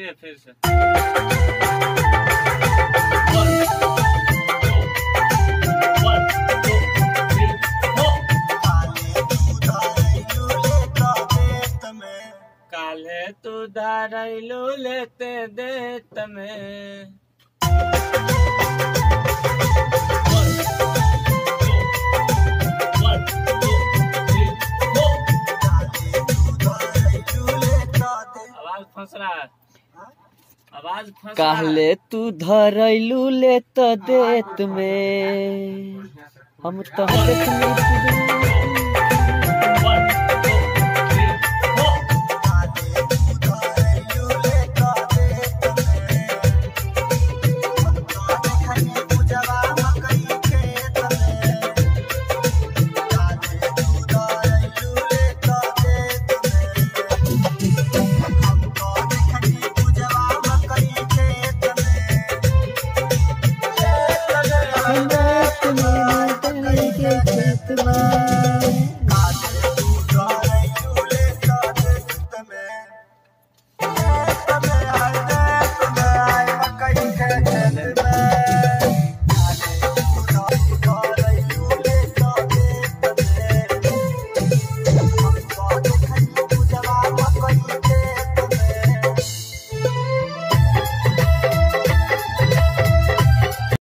आइए फिर से। काले तू तो धारैलो लेते दे तमे। फंस रहा है। कहले तू धरैलू ले त देत में। हम तो Sandra.